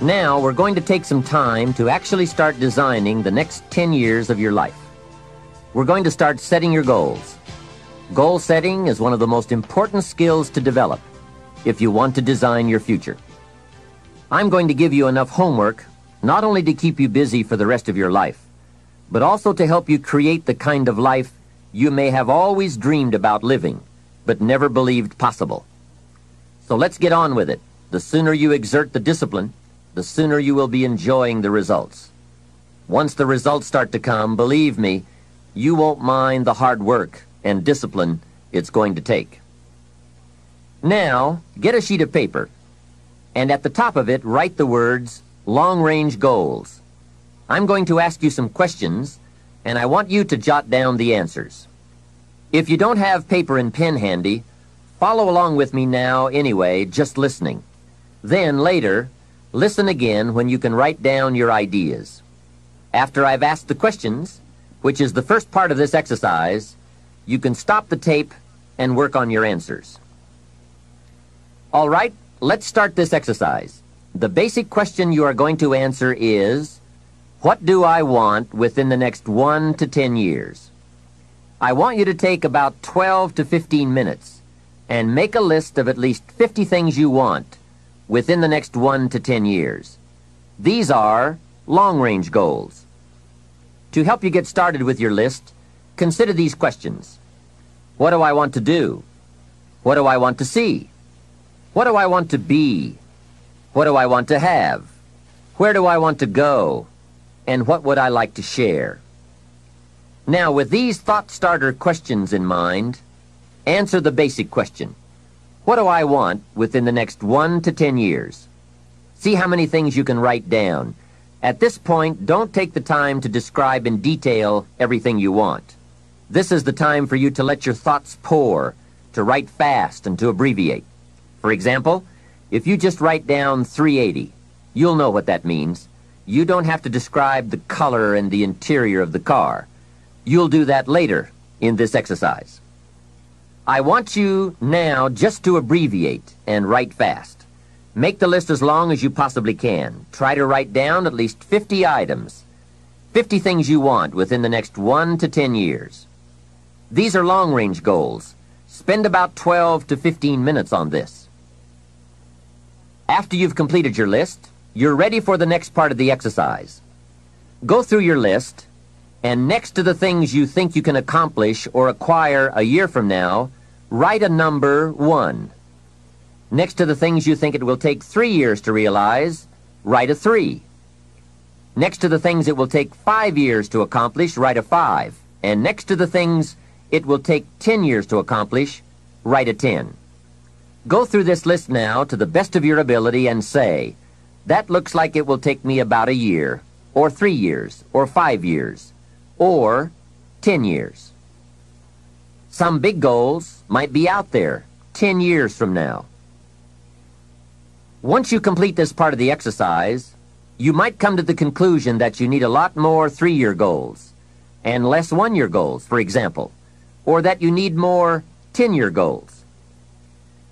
Now we're going to take some time to actually start designing the next 10 years of your life. We're going to start setting your goals. Goal setting is one of the most important skills to develop if you want to design your future. I'm going to give you enough homework not only to keep you busy for the rest of your life, but also to help you create the kind of life you may have always dreamed about living, but never believed possible. So let's get on with it. The sooner you exert the discipline, the sooner you will be enjoying the results. Once the results start to come, believe me, you won't mind the hard work and discipline it's going to take. Now, get a sheet of paper, and at the top of it, write the words long-range goals. I'm going to ask you some questions, and I want you to jot down the answers. If you don't have paper and pen handy, follow along with me now anyway, just listening. Then, later, Listen again when you can write down your ideas. After I've asked the questions, which is the first part of this exercise, you can stop the tape and work on your answers. All right, let's start this exercise. The basic question you are going to answer is, what do I want within the next 1 to 10 years? I want you to take about 12 to 15 minutes and make a list of at least 50 things you want within the next one to ten years. These are long-range goals. To help you get started with your list, consider these questions. What do I want to do? What do I want to see? What do I want to be? What do I want to have? Where do I want to go? And what would I like to share? Now, with these thought starter questions in mind, answer the basic question. What do I want within the next one to ten years? See how many things you can write down. At this point, don't take the time to describe in detail everything you want. This is the time for you to let your thoughts pour, to write fast and to abbreviate. For example, if you just write down 380, you'll know what that means. You don't have to describe the color and the interior of the car. You'll do that later in this exercise. I want you now just to abbreviate and write fast. Make the list as long as you possibly can. Try to write down at least 50 items. 50 things you want within the next 1 to 10 years. These are long-range goals. Spend about 12 to 15 minutes on this. After you've completed your list, you're ready for the next part of the exercise. Go through your list, and next to the things you think you can accomplish or acquire a year from now, Write a number 1. Next to the things you think it will take three years to realize, write a 3. Next to the things it will take five years to accomplish, write a 5. And next to the things it will take 10 years to accomplish, write a 10. Go through this list now to the best of your ability and say, that looks like it will take me about a year, or three years, or five years, or 10 years. Some big goals might be out there 10 years from now. Once you complete this part of the exercise, you might come to the conclusion that you need a lot more three-year goals and less one-year goals, for example, or that you need more 10-year goals.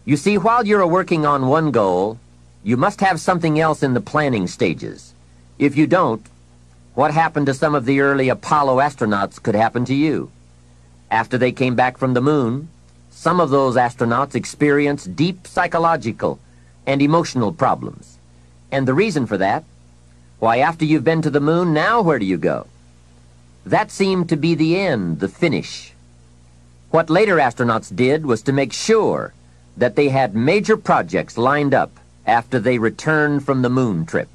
You see, while you're working on one goal, you must have something else in the planning stages. If you don't, what happened to some of the early Apollo astronauts could happen to you. After they came back from the moon, some of those astronauts experienced deep psychological and emotional problems. And the reason for that? Why, after you've been to the moon, now where do you go? That seemed to be the end, the finish. What later astronauts did was to make sure that they had major projects lined up after they returned from the moon trip.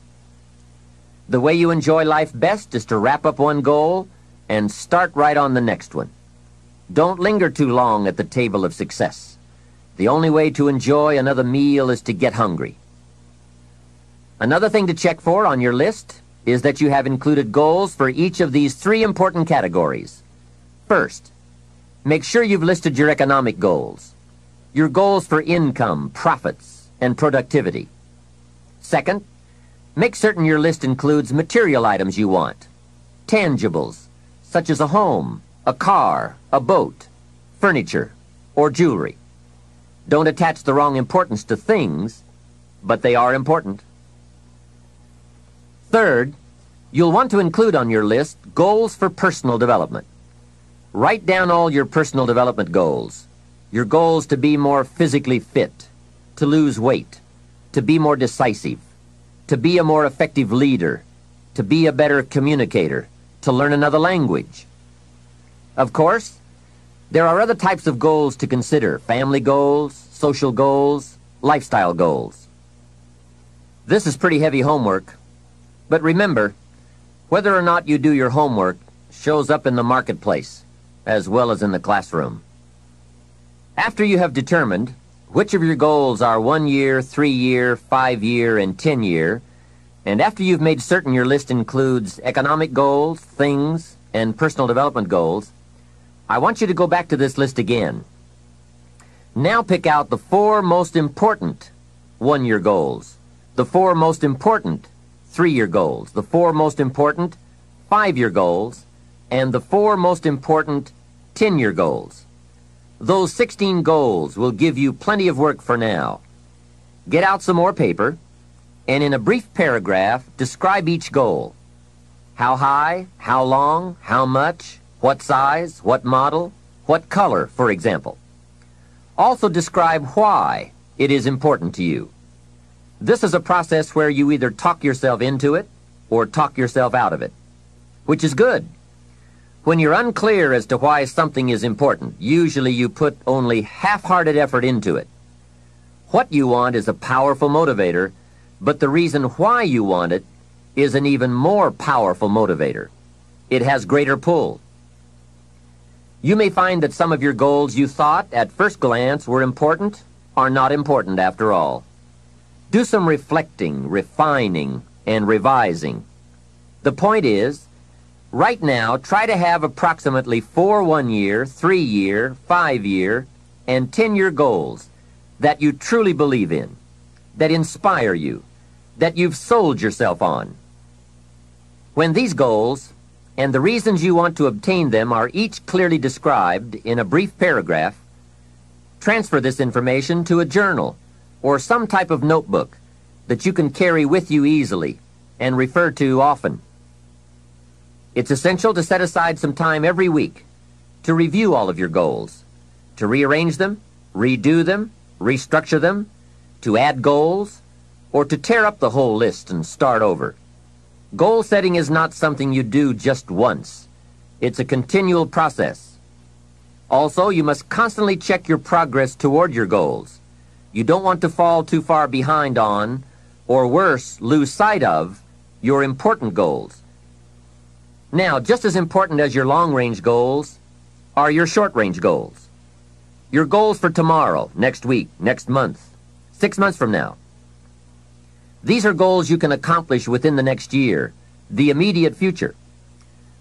The way you enjoy life best is to wrap up one goal and start right on the next one. Don't linger too long at the table of success. The only way to enjoy another meal is to get hungry. Another thing to check for on your list is that you have included goals for each of these three important categories. First, make sure you've listed your economic goals, your goals for income, profits, and productivity. Second, make certain your list includes material items you want, tangibles, such as a home, a car, a boat, furniture, or jewelry. Don't attach the wrong importance to things, but they are important. Third, you'll want to include on your list goals for personal development. Write down all your personal development goals. Your goals to be more physically fit, to lose weight, to be more decisive, to be a more effective leader, to be a better communicator, to learn another language. Of course, there are other types of goals to consider, family goals, social goals, lifestyle goals. This is pretty heavy homework, but remember, whether or not you do your homework shows up in the marketplace as well as in the classroom. After you have determined which of your goals are one year, three year, five year, and ten year, and after you've made certain your list includes economic goals, things, and personal development goals, I want you to go back to this list again. Now pick out the four most important one-year goals, the four most important three-year goals, the four most important five-year goals, and the four most important 10-year goals. Those 16 goals will give you plenty of work for now. Get out some more paper, and in a brief paragraph, describe each goal. How high, how long, how much, what size, what model, what color, for example. Also describe why it is important to you. This is a process where you either talk yourself into it or talk yourself out of it, which is good. When you're unclear as to why something is important, usually you put only half-hearted effort into it. What you want is a powerful motivator, but the reason why you want it is an even more powerful motivator. It has greater pull. You may find that some of your goals you thought at first glance were important are not important after all. Do some reflecting, refining, and revising. The point is, right now, try to have approximately four one-year, three-year, five-year, and ten-year goals that you truly believe in, that inspire you, that you've sold yourself on. When these goals, and the reasons you want to obtain them are each clearly described in a brief paragraph, transfer this information to a journal or some type of notebook that you can carry with you easily and refer to often. It's essential to set aside some time every week to review all of your goals, to rearrange them, redo them, restructure them, to add goals, or to tear up the whole list and start over. Goal setting is not something you do just once. It's a continual process. Also, you must constantly check your progress toward your goals. You don't want to fall too far behind on, or worse, lose sight of, your important goals. Now, just as important as your long-range goals are your short-range goals. Your goals for tomorrow, next week, next month, six months from now. These are goals you can accomplish within the next year, the immediate future.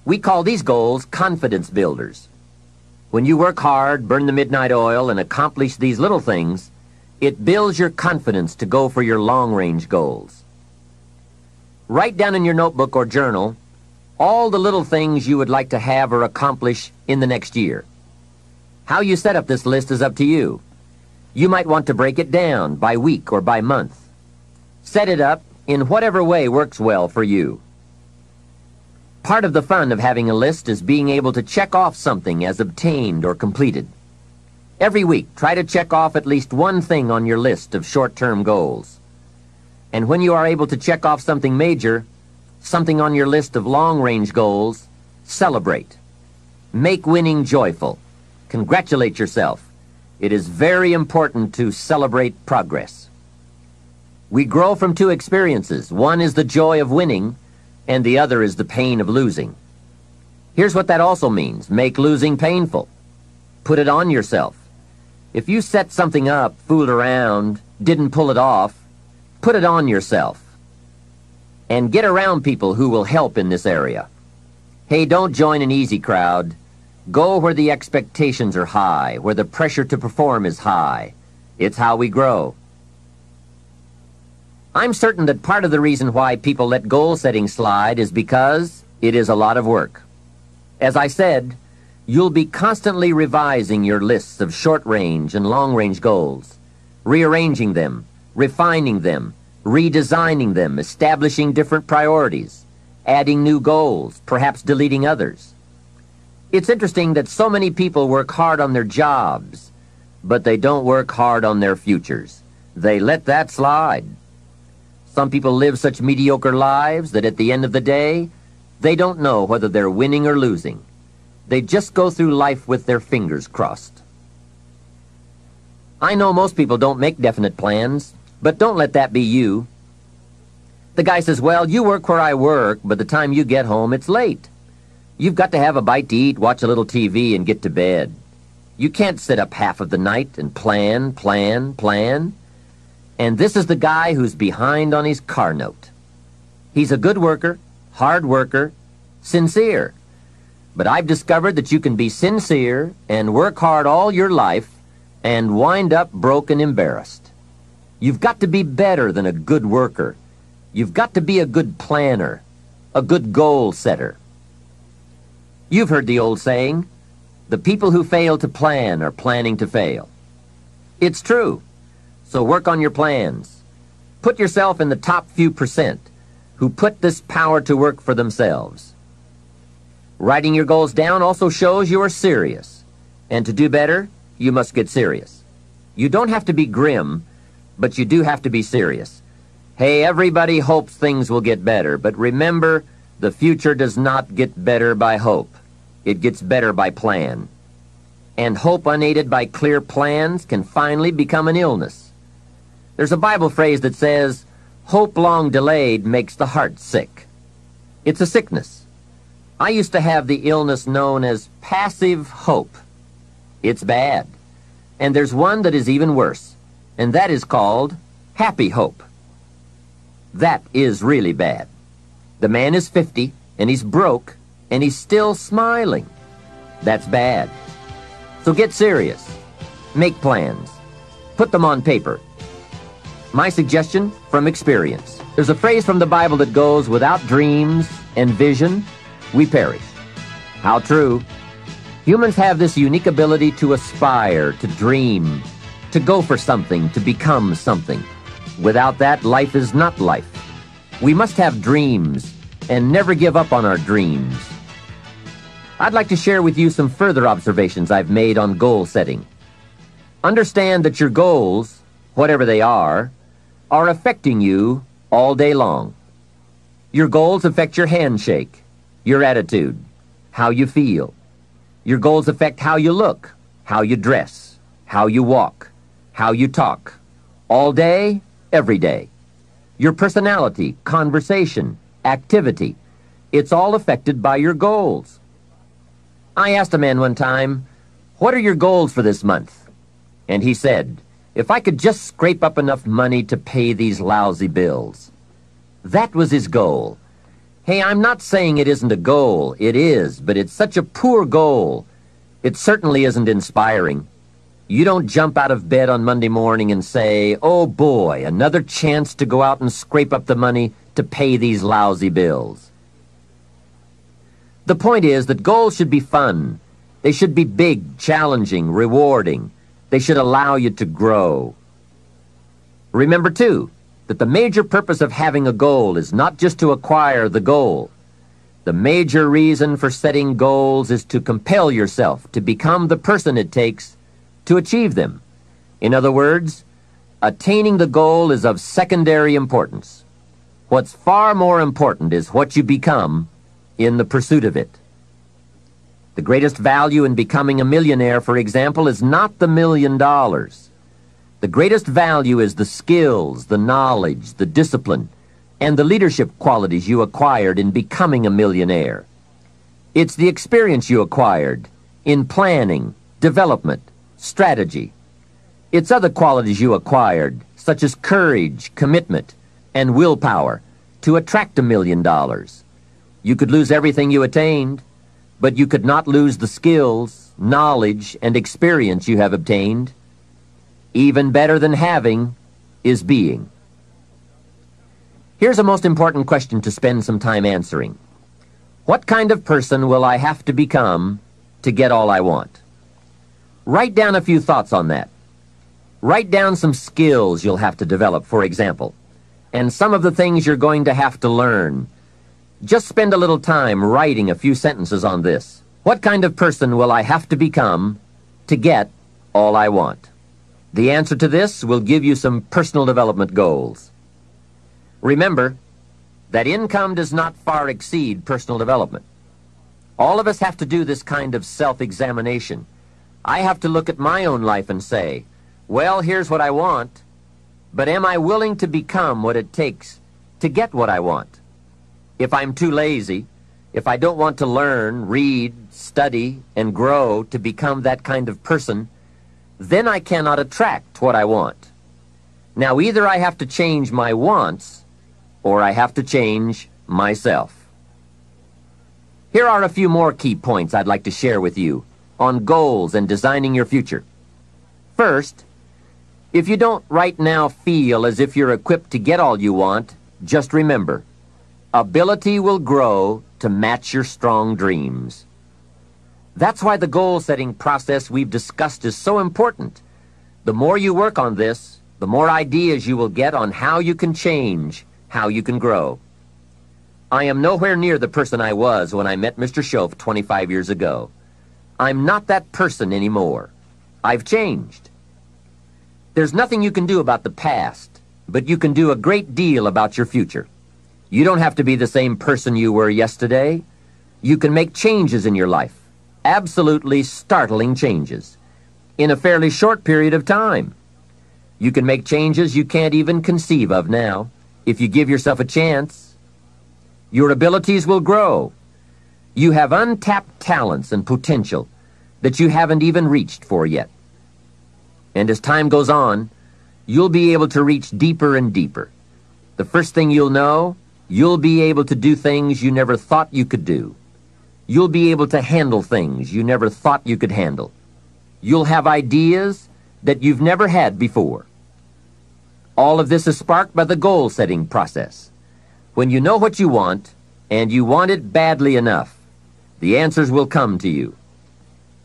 We call these goals confidence builders. When you work hard, burn the midnight oil, and accomplish these little things, it builds your confidence to go for your long-range goals. Write down in your notebook or journal all the little things you would like to have or accomplish in the next year. How you set up this list is up to you. You might want to break it down by week or by month. Set it up in whatever way works well for you. Part of the fun of having a list is being able to check off something as obtained or completed. Every week, try to check off at least one thing on your list of short-term goals. And when you are able to check off something major, something on your list of long-range goals, celebrate. Make winning joyful. Congratulate yourself. It is very important to celebrate progress. We grow from two experiences. One is the joy of winning, and the other is the pain of losing. Here's what that also means. Make losing painful. Put it on yourself. If you set something up, fooled around, didn't pull it off, put it on yourself. And get around people who will help in this area. Hey, don't join an easy crowd. Go where the expectations are high, where the pressure to perform is high. It's how we grow. I'm certain that part of the reason why people let goal setting slide is because it is a lot of work. As I said, you'll be constantly revising your lists of short-range and long-range goals, rearranging them, refining them, redesigning them, establishing different priorities, adding new goals, perhaps deleting others. It's interesting that so many people work hard on their jobs, but they don't work hard on their futures. They let that slide. Some people live such mediocre lives that at the end of the day, they don't know whether they're winning or losing. They just go through life with their fingers crossed. I know most people don't make definite plans, but don't let that be you. The guy says, well, you work where I work, but the time you get home, it's late. You've got to have a bite to eat, watch a little TV, and get to bed. You can't sit up half of the night and plan, plan, plan. And this is the guy who's behind on his car note. He's a good worker, hard worker, sincere. But I've discovered that you can be sincere and work hard all your life and wind up broke and embarrassed. You've got to be better than a good worker. You've got to be a good planner, a good goal setter. You've heard the old saying, the people who fail to plan are planning to fail. It's true. So work on your plans. Put yourself in the top few percent who put this power to work for themselves. Writing your goals down also shows you are serious. And to do better, you must get serious. You don't have to be grim, but you do have to be serious. Hey, everybody hopes things will get better, but remember, the future does not get better by hope. It gets better by plan. And hope unaided by clear plans can finally become an illness. There's a Bible phrase that says, hope long delayed makes the heart sick. It's a sickness. I used to have the illness known as passive hope. It's bad. And there's one that is even worse, and that is called happy hope. That is really bad. The man is 50, and he's broke, and he's still smiling. That's bad. So get serious. Make plans. Put them on paper my suggestion from experience. There's a phrase from the Bible that goes, without dreams and vision, we perish. How true. Humans have this unique ability to aspire, to dream, to go for something, to become something. Without that, life is not life. We must have dreams and never give up on our dreams. I'd like to share with you some further observations I've made on goal setting. Understand that your goals, whatever they are, are affecting you all day long. Your goals affect your handshake, your attitude, how you feel. Your goals affect how you look, how you dress, how you walk, how you talk. All day, every day. Your personality, conversation, activity. It's all affected by your goals. I asked a man one time, What are your goals for this month? And he said, if I could just scrape up enough money to pay these lousy bills. That was his goal. Hey, I'm not saying it isn't a goal. It is, but it's such a poor goal. It certainly isn't inspiring. You don't jump out of bed on Monday morning and say, oh boy, another chance to go out and scrape up the money to pay these lousy bills. The point is that goals should be fun. They should be big, challenging, rewarding. They should allow you to grow. Remember, too, that the major purpose of having a goal is not just to acquire the goal. The major reason for setting goals is to compel yourself to become the person it takes to achieve them. In other words, attaining the goal is of secondary importance. What's far more important is what you become in the pursuit of it. The greatest value in becoming a millionaire, for example, is not the million dollars. The greatest value is the skills, the knowledge, the discipline, and the leadership qualities you acquired in becoming a millionaire. It's the experience you acquired in planning, development, strategy. It's other qualities you acquired, such as courage, commitment, and willpower, to attract a million dollars. You could lose everything you attained, but you could not lose the skills, knowledge, and experience you have obtained. Even better than having is being. Here's a most important question to spend some time answering. What kind of person will I have to become to get all I want? Write down a few thoughts on that. Write down some skills you'll have to develop, for example. and some of the things you're going to have to learn. Just spend a little time writing a few sentences on this. What kind of person will I have to become to get all I want? The answer to this will give you some personal development goals. Remember that income does not far exceed personal development. All of us have to do this kind of self-examination. I have to look at my own life and say, well, here's what I want, but am I willing to become what it takes to get what I want? If I'm too lazy, if I don't want to learn, read, study, and grow to become that kind of person, then I cannot attract what I want. Now, either I have to change my wants, or I have to change myself. Here are a few more key points I'd like to share with you on goals and designing your future. First, if you don't right now feel as if you're equipped to get all you want, just remember, ability will grow to match your strong dreams. That's why the goal-setting process we've discussed is so important. The more you work on this, the more ideas you will get on how you can change, how you can grow. I am nowhere near the person I was when I met Mr. Shoaff 25 years ago. I'm not that person anymore. I've changed. There's nothing you can do about the past, but you can do a great deal about your future. You don't have to be the same person you were yesterday. You can make changes in your life absolutely startling changes in a fairly short period of time. You can make changes you can't even conceive of now if you give yourself a chance. Your abilities will grow. You have untapped talents and potential that you haven't even reached for yet. And as time goes on, you'll be able to reach deeper and deeper. The first thing you'll know, you'll be able to do things you never thought you could do. You'll be able to handle things you never thought you could handle. You'll have ideas that you've never had before. All of this is sparked by the goal-setting process. When you know what you want, and you want it badly enough, the answers will come to you.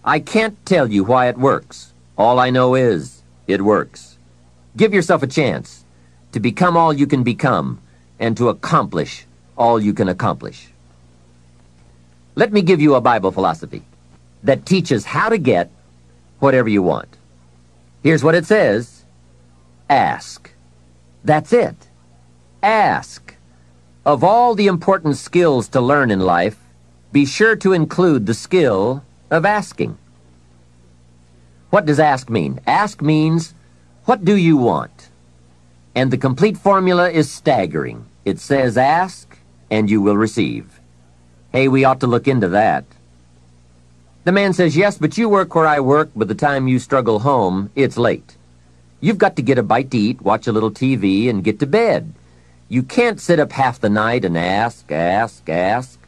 I can't tell you why it works. All I know is, it works. Give yourself a chance to become all you can become and to accomplish all you can accomplish. Let me give you a Bible philosophy that teaches how to get whatever you want. Here's what it says. Ask. That's it. Ask. Of all the important skills to learn in life, be sure to include the skill of asking. What does ask mean? Ask means, what do you want? And the complete formula is staggering. It says ask, and you will receive. Hey, we ought to look into that. The man says, yes, but you work where I work. By the time you struggle home, it's late. You've got to get a bite to eat, watch a little TV, and get to bed. You can't sit up half the night and ask, ask, ask.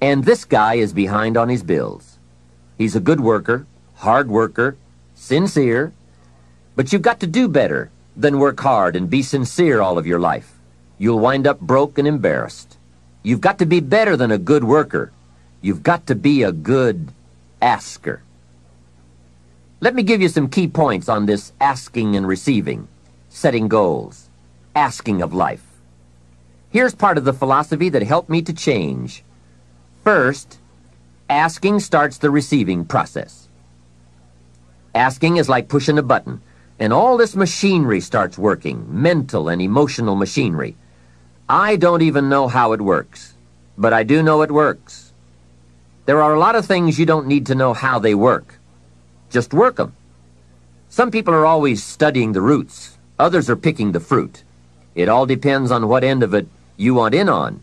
And this guy is behind on his bills. He's a good worker, hard worker, sincere, but you've got to do better than work hard and be sincere all of your life. You'll wind up broke and embarrassed. You've got to be better than a good worker. You've got to be a good asker. Let me give you some key points on this asking and receiving, setting goals, asking of life. Here's part of the philosophy that helped me to change. First, asking starts the receiving process. Asking is like pushing a button, and all this machinery starts working, mental and emotional machinery. I don't even know how it works, but I do know it works. There are a lot of things you don't need to know how they work. Just work them. Some people are always studying the roots. Others are picking the fruit. It all depends on what end of it you want in on.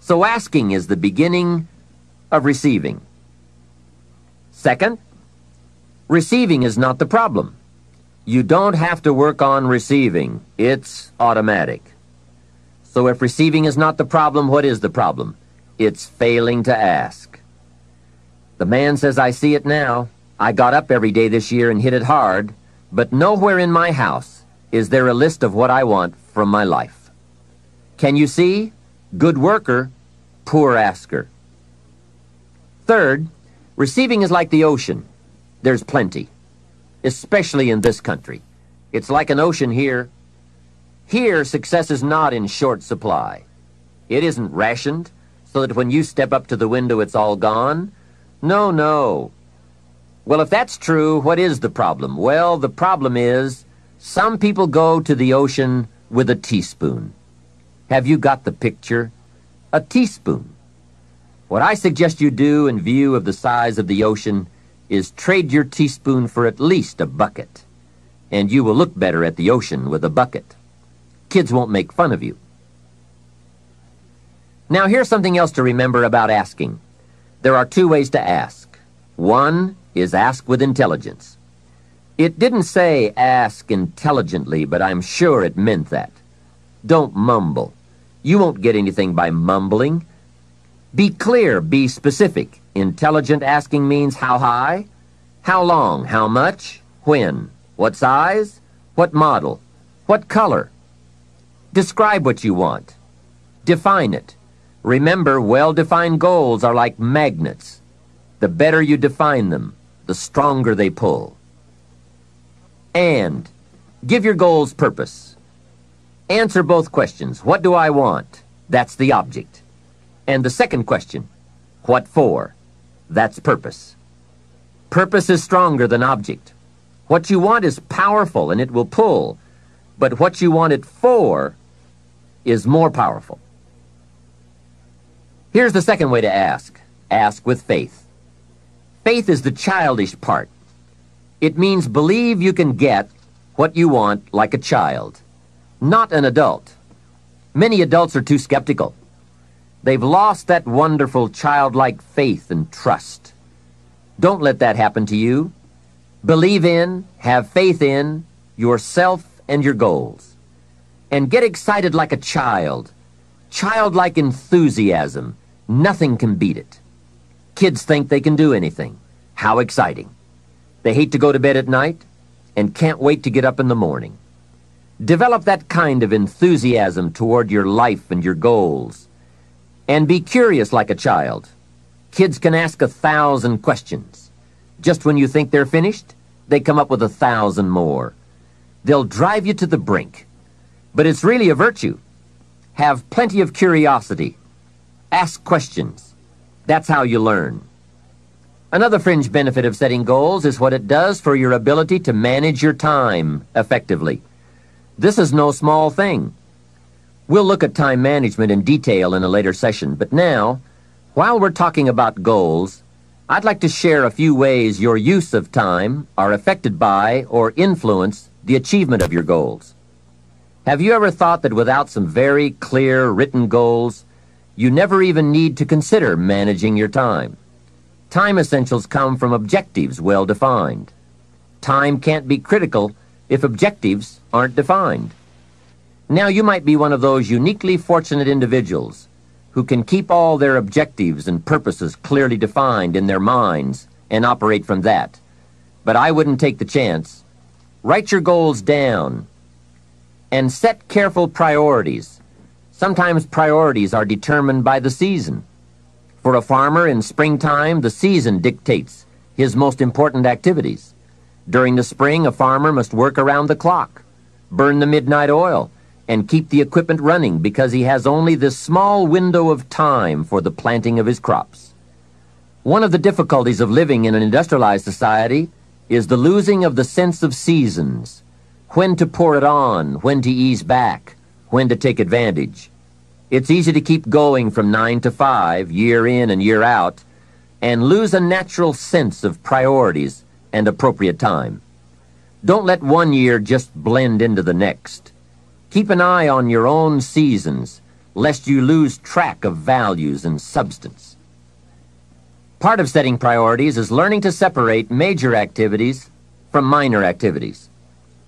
So asking is the beginning of receiving. Second, receiving is not the problem. You don't have to work on receiving. It's automatic. So if receiving is not the problem, what is the problem? It's failing to ask. The man says, I see it now. I got up every day this year and hit it hard, but nowhere in my house is there a list of what I want from my life. Can you see? Good worker, poor asker. Third, receiving is like the ocean. There's plenty, especially in this country. It's like an ocean here Here, success is not in short supply. It isn't rationed so that when you step up to the window it's all gone. No, no. Well, if that's true, what is the problem? Well, the problem is some people go to the ocean with a teaspoon. Have you got the picture? A teaspoon. What I suggest you do in view of the size of the ocean is trade your teaspoon for at least a bucket. And you will look better at the ocean with a bucket. Kids won't make fun of you. Now here's something else to remember about asking. There are two ways to ask. One is ask with intelligence. It didn't say ask intelligently, but I'm sure it meant that. Don't mumble. You won't get anything by mumbling. Be clear, be specific. Intelligent asking means how high, how long, how much, when, what size, what model, what color. Describe what you want. Define it. Remember, well-defined goals are like magnets. The better you define them, the stronger they pull. And give your goals purpose. Answer both questions. What do I want? That's the object. And the second question, what for? That's purpose. Purpose is stronger than object. What you want is powerful and it will pull, but what you want it for is more powerful. Here's the second way to ask. Ask with faith. Faith is the childish part. It means believe you can get what you want like a child, not an adult. Many adults are too skeptical. They've lost that wonderful childlike faith and trust. Don't let that happen to you. Believe in, have faith in yourself and your goals. And get excited like a child. Childlike enthusiasm. Nothing can beat it. Kids think they can do anything. How exciting. They hate to go to bed at night and can't wait to get up in the morning. Develop that kind of enthusiasm toward your life and your goals. And be curious like a child. Kids can ask a thousand questions. Just when you think they're finished, they come up with a thousand more. They'll drive you to the brink. But it's really a virtue. Have plenty of curiosity. Ask questions. That's how you learn. Another fringe benefit of setting goals is what it does for your ability to manage your time effectively. This is no small thing. We'll look at time management in detail in a later session, but now, while we're talking about goals, I'd like to share a few ways your use of time are affected by or influence the achievement of your goals. Have you ever thought that without some very clear written goals, you never even need to consider managing your time? Time essentials come from objectives well defined. Time can't be critical if objectives aren't defined. Now you might be one of those uniquely fortunate individuals who can keep all their objectives and purposes clearly defined in their minds and operate from that. But I wouldn't take the chance. Write your goals down and set careful priorities. Sometimes priorities are determined by the season. For a farmer in springtime, the season dictates his most important activities. During the spring, a farmer must work around the clock, burn the midnight oil, and keep the equipment running because he has only this small window of time for the planting of his crops. One of the difficulties of living in an industrialized society is the losing of the sense of seasons, when to pour it on, when to ease back, when to take advantage. It's easy to keep going from 9 to 5, year in and year out, and lose a natural sense of priorities and appropriate time. Don't let one year just blend into the next. Keep an eye on your own seasons, lest you lose track of values and substance. Part of setting priorities is learning to separate major activities from minor activities.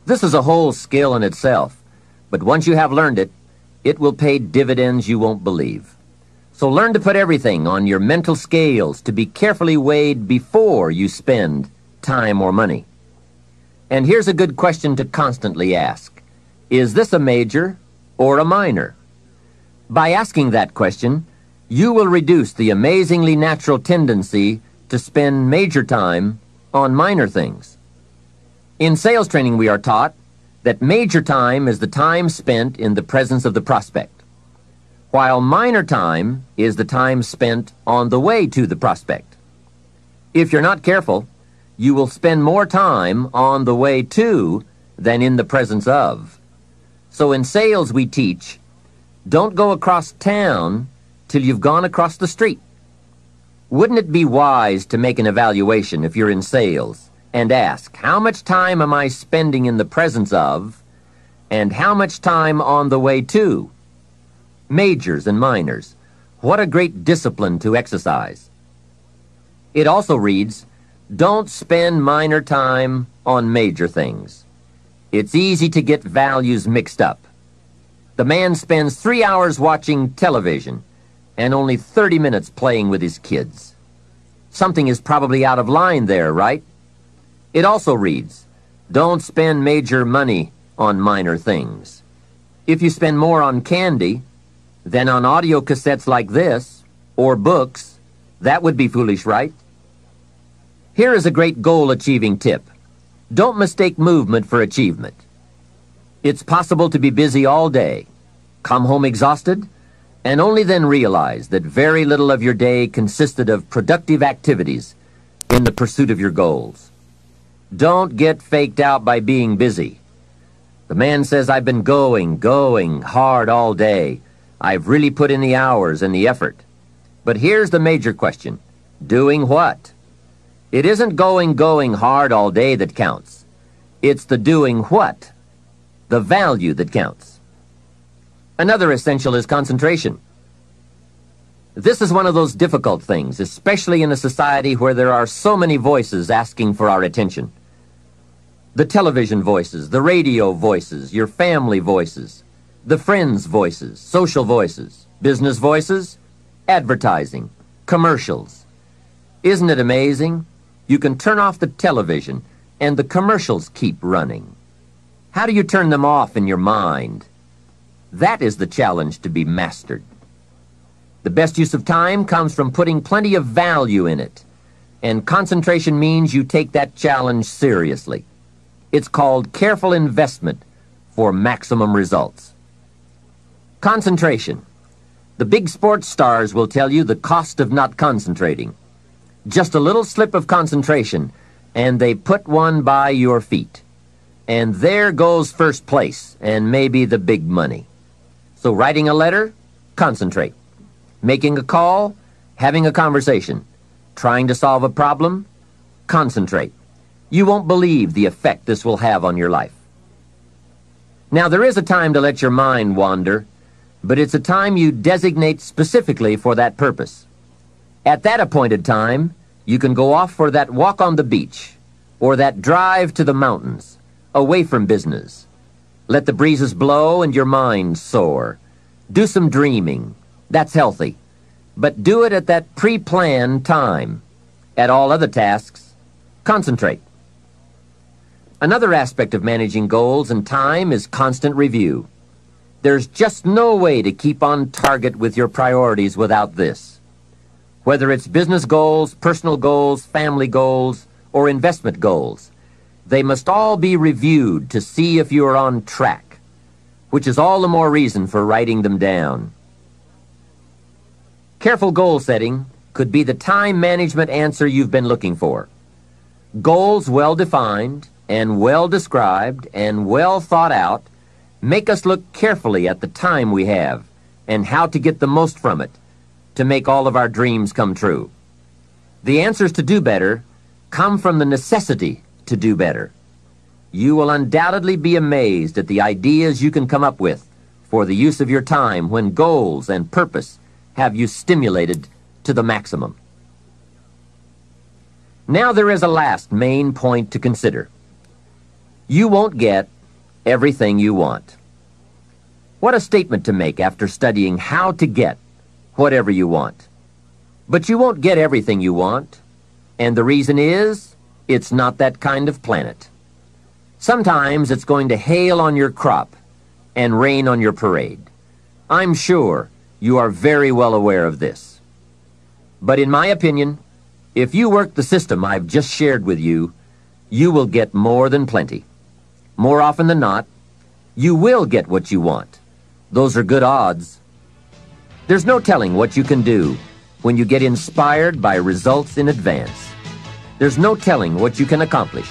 This is a whole skill in itself, but once you have learned it, it will pay dividends you won't believe. So learn to put everything on your mental scales to be carefully weighed before you spend time or money. And here's a good question to constantly ask. Is this a major or a minor? By asking that question, you will reduce the amazingly natural tendency to spend major time on minor things. In sales training, we are taught that major time is the time spent in the presence of the prospect, while minor time is the time spent on the way to the prospect. If you're not careful, you will spend more time on the way to than in the presence of. So in sales we teach, don't go across town till you've gone across the street. Wouldn't it be wise to make an evaluation if you're in sales and ask, how much time am I spending in the presence of and how much time on the way to? Majors and minors. What a great discipline to exercise. It also reads, don't spend minor time on major things. It's easy to get values mixed up. The man spends three hours watching television and only 30 minutes playing with his kids. Something is probably out of line there, right? It also reads, don't spend major money on minor things. If you spend more on candy than on audio cassettes like this, or books, that would be foolish, right? Here is a great goal-achieving tip. Don't mistake movement for achievement. It's possible to be busy all day, come home exhausted, and only then realize that very little of your day consisted of productive activities in the pursuit of your goals. Don't get faked out by being busy. The man says, I've been going, going hard all day. I've really put in the hours and the effort. But here's the major question. Doing what? It isn't going, going hard all day that counts. It's the doing what, the value that counts. Another essential is concentration. This is one of those difficult things, especially in a society where there are so many voices asking for our attention. The television voices, the radio voices, your family voices, the friends' voices, social voices, business voices, advertising, commercials. Isn't it amazing? You can turn off the television and the commercials keep running. How do you turn them off in your mind? That is the challenge to be mastered. The best use of time comes from putting plenty of value in it, and concentration means you take that challenge seriously. It's called careful investment for maximum results. Concentration. The big sports stars will tell you the cost of not concentrating. Just a little slip of concentration, and they put one by your feet. And there goes first place, and maybe the big money. So writing a letter, concentrate. Making a call, having a conversation. Trying to solve a problem, concentrate. You won't believe the effect this will have on your life. Now, there is a time to let your mind wander, but it's a time you designate specifically for that purpose. At that appointed time, you can go off for that walk on the beach, or that drive to the mountains, away from business, let the breezes blow and your mind soar. Do some dreaming. That's healthy. But do it at that pre-planned time. At all other tasks, concentrate. Another aspect of managing goals and time is constant review. There's just no way to keep on target with your priorities without this. Whether it's business goals, personal goals, family goals, or investment goals, they must all be reviewed to see if you are on track, which is all the more reason for writing them down. Careful goal setting could be the time management answer you've been looking for. Goals well defined and well described and well thought out make us look carefully at the time we have and how to get the most from it to make all of our dreams come true. The answers to do better come from the necessity to do better. You will undoubtedly be amazed at the ideas you can come up with for the use of your time when goals and purpose have you stimulated to the maximum. Now there is a last main point to consider. You won't get everything you want. What a statement to make after studying how to get whatever you want. But you won't get everything you want, and the reason is it's not that kind of planet. Sometimes it's going to hail on your crop and rain on your parade. I'm sure you are very well aware of this. But in my opinion, if you work the system I've just shared with you, you will get more than plenty. More often than not, You will get what you want. Those are good odds. There's no telling what you can do when you get inspired by results in advance. There's no telling what you can accomplish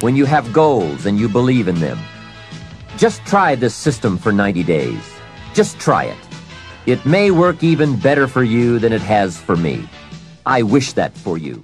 when you have goals and you believe in them. Just try this system for 90 days. Just try it. It may work even better for you than it has for me. I wish that for you.